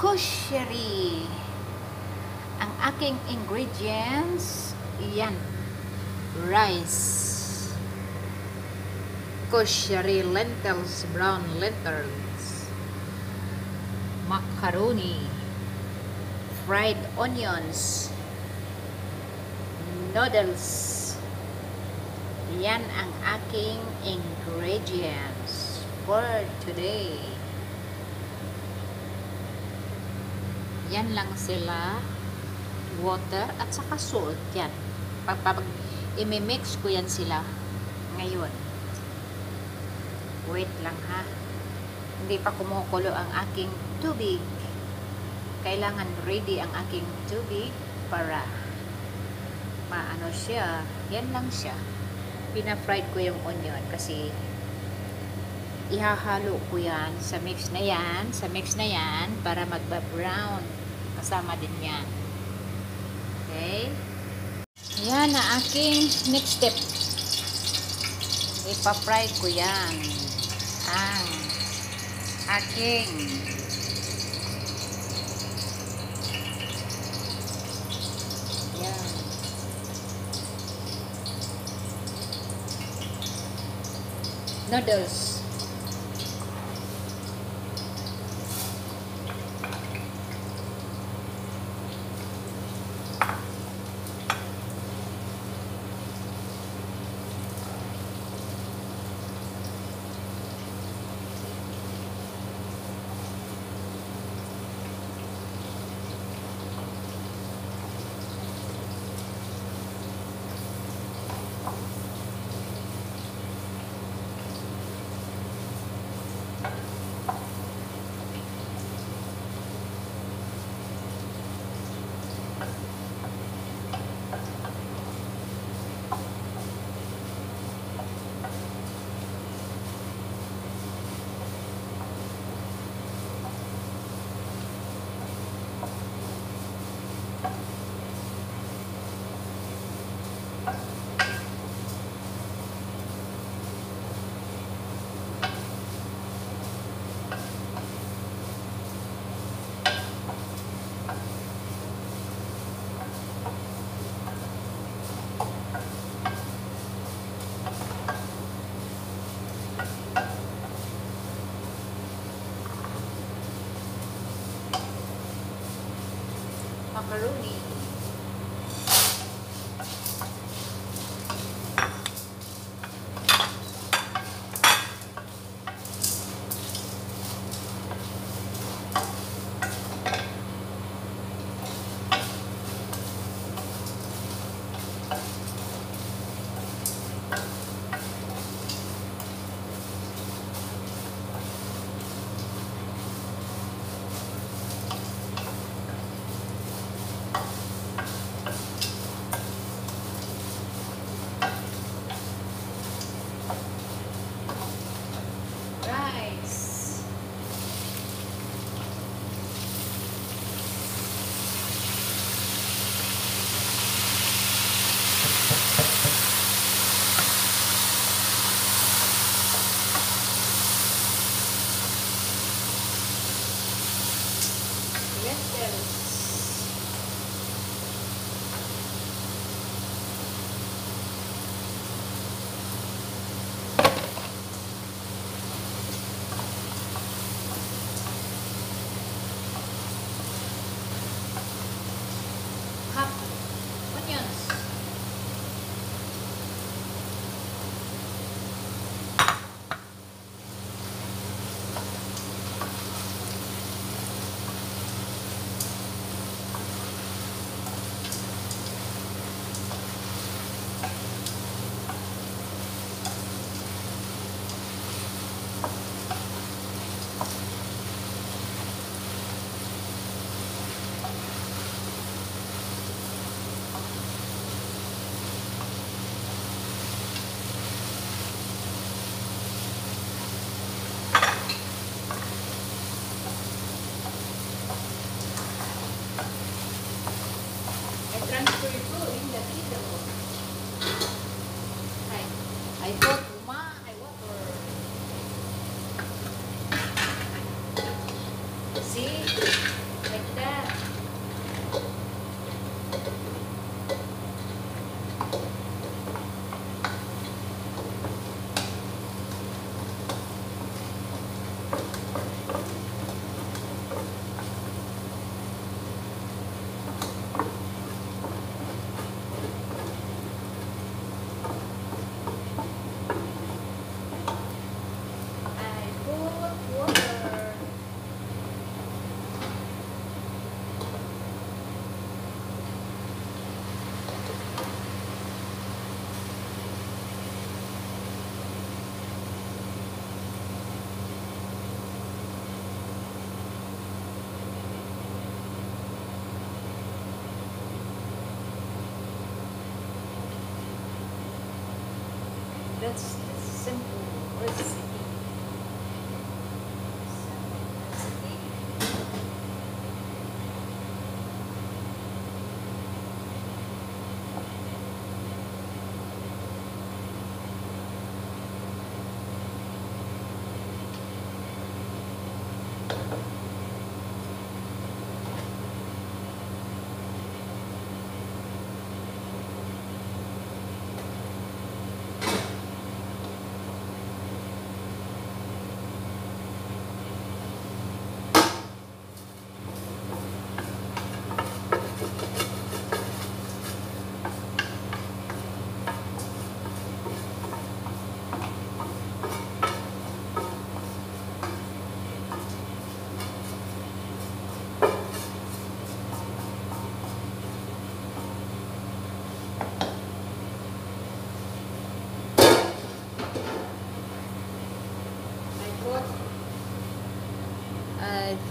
koshery. Ang aking ingredients, yan. Rice. Koshery lentils, brown lentils. Macaroni. Fried onions. Noodles. Yan ang aking ingredients for today. Yan lang sila. Water at saka salt. Yan. Pag, pag imimix ko yan sila ngayon. Wait lang ha. Hindi pa kumukulo ang aking tubig. Kailangan ready ang aking tubig para maano siya. Yan lang siya. Pina-fried ko yung onion kasi ihahalo ko yan sa mix na yan, sa mix na yan para magba-brown. Kasama din yan. Okay? Yan na aking next step. Ipa-fry ko yan. Ang aking yan. Noodles. Macaroni. Rice. It's.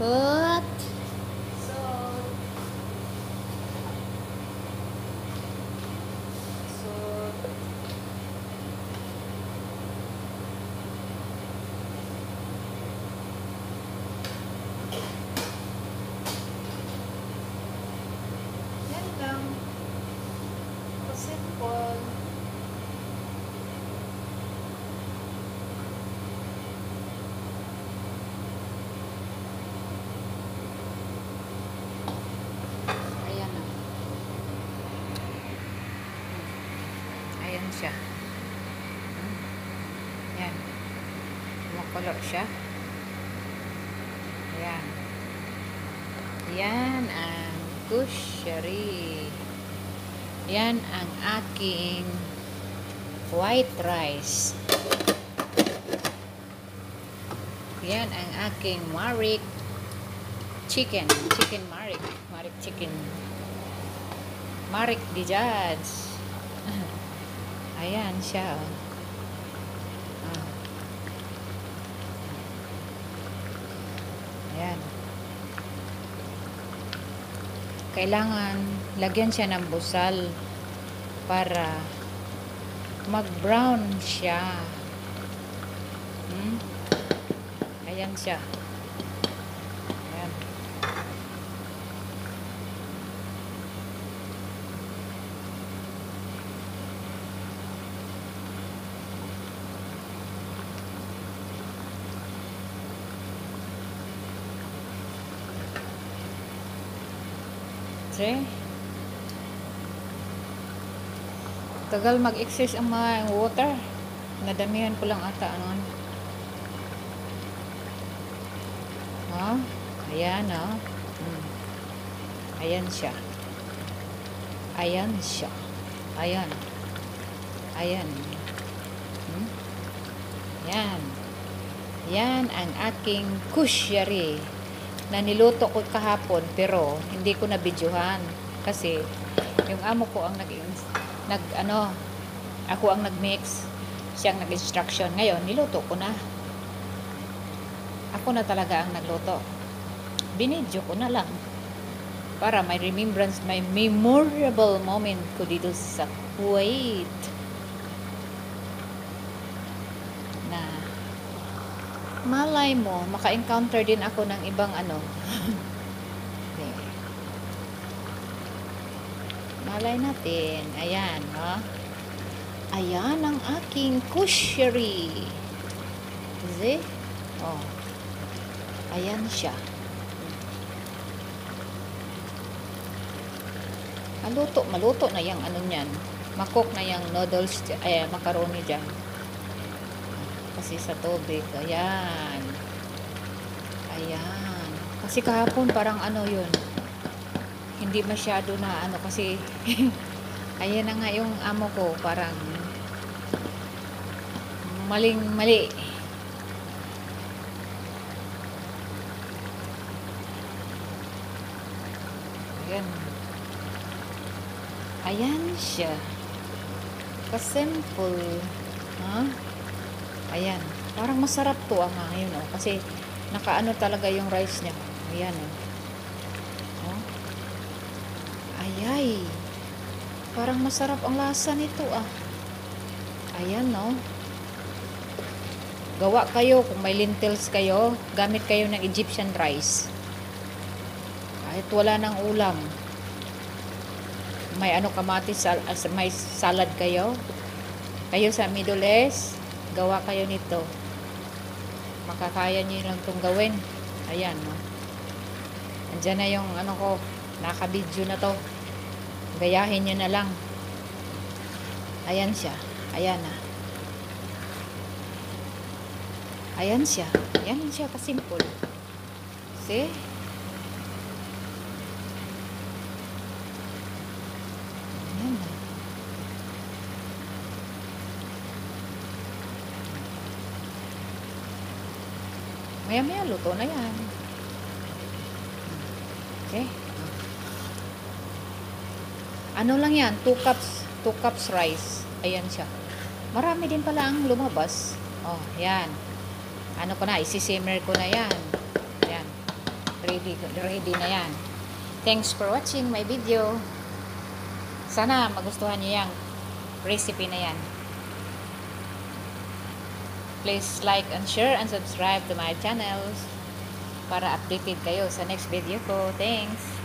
Oh. Kumukulo siya. Ayan. Yan ang kushari. Yan ang aking white rice. Yan ang aking marik chicken. Chicken marik. Marik chicken. Marik di judge. Ayan siya. oh. Ah. Ayan. Kailangan lagyan siya ng busal para mag-brown siya. Hmm? Ayan siya. Ayan. See? Tagal mag-excess ang mga water. Nadamihan ko lang ata ano. Ha? Ayan, oh. Hmm. Ayan siya. Ayan siya. Ayan. Ayan. Hmm? Yan. Yan ang aking kusyari na niluto ko kahapon pero hindi ko na videohan kasi yung amo ko ang nag nag ano ako ang nagmix. Siyang nag-instruction. Ngayon niluto ko na. Ako na talaga ang nagluto. Binidyo ko na lang para may remembrance may memorable moment ko dito sa Kuwait. Na malay mo maka-encounter din ako ng ibang ano. Okay. malay natin. Ayan no? Ayan ang aking kushari see oh. Ayan siya. Maluto maluto na yung ano niyan. Makok na yung noodles ay macaroni dyan kasi sa tubig ayan. Ayan. Kasi kahapon parang ano yun hindi masyado na ano kasi ayan na nga yung amo ko parang maling mali. Ayan. Ayan siya. Kasimple ha ayan. Parang masarap to ang ngayon oh. Kasi nakaano talaga yung rice niya. Ayan oh. Oh. Ayay. Parang masarap ang lasa nito ah. Ayan no gawa kayo kung may lentils kayo, gamit kayo ng Egyptian rice. Kahit wala ng ulam. May ano kamatis, may salad kayo. Kayo sa Middle East, gawa kayo nito. Makakaya niyo lang itong gawin. Ayan, no. Andyan na yung ano ko, naka-video na to. Gayahin nyo na lang. Ayan siya. Ayan na. Ayan siya. Ayan siya kasimple. See? Ayan na. Maya maya luto na yan. Okay. Ano lang yan? 2 cups, 2 cups rice. Ayan siya. Marami din pala ang lumabas. Oh, yan. Ano ko na, isi-simmer ko na yan. Yan. Ready, ready na yan. Thanks for watching my video. Sana magustuhan niyo yung recipe na yan. Please like and share and subscribe to my channels para updated kayo sa next video ko. Thanks!